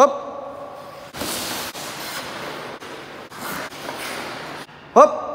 Hop. Hop.